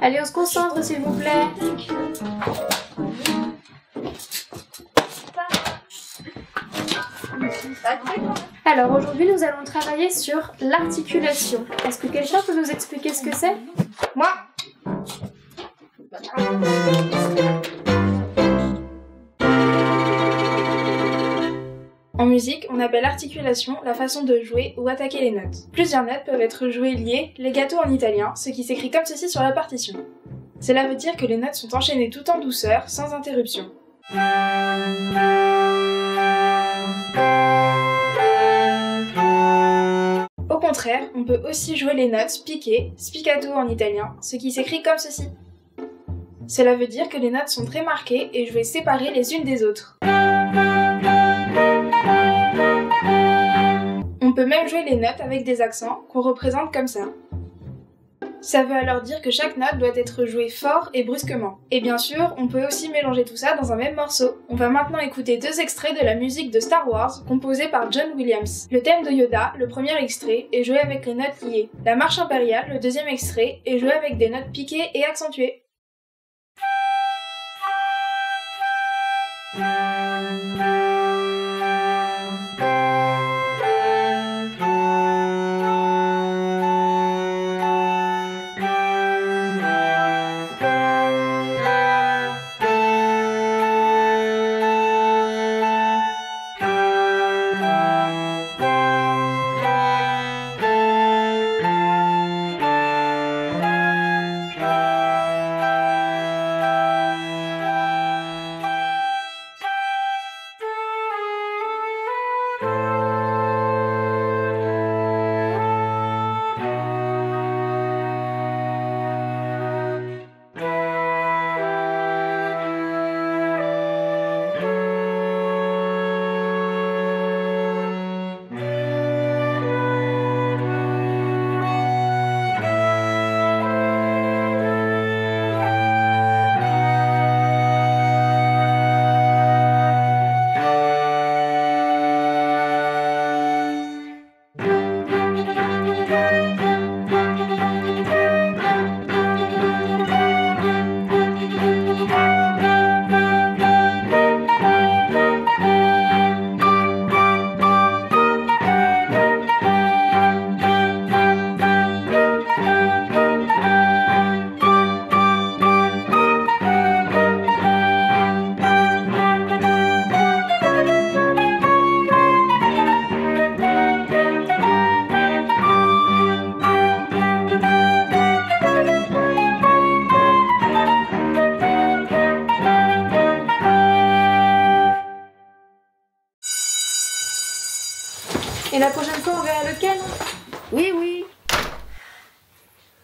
Allez, on se concentre s'il vous plaît. Alors aujourd'hui nous allons travailler sur l'articulation. Est-ce que quelqu'un peut nous expliquer ce que c'est? Moi? On appelle articulation la façon de jouer ou attaquer les notes. Plusieurs notes peuvent être jouées liées, legato en italien, ce qui s'écrit comme ceci sur la partition. Cela veut dire que les notes sont enchaînées tout en douceur, sans interruption. Au contraire, on peut aussi jouer les notes piquées, spiccato en italien, ce qui s'écrit comme ceci. Cela veut dire que les notes sont très marquées et jouées séparées les unes des autres. Peut même jouer les notes avec des accents qu'on représente comme ça. Ça veut alors dire que chaque note doit être jouée fort et brusquement. Et bien sûr, on peut aussi mélanger tout ça dans un même morceau. On va maintenant écouter deux extraits de la musique de Star Wars composée par John Williams. Le thème de Yoda, le premier extrait, est joué avec les notes liées. La marche impériale, le deuxième extrait, est joué avec des notes piquées et accentuées. Et la prochaine fois, on verra lequel Oui, oui.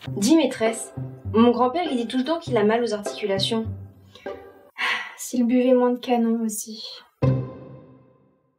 Dis maîtresse, mon grand-père il dit tout le temps qu'il a mal aux articulations. S'il buvait moins de canon aussi.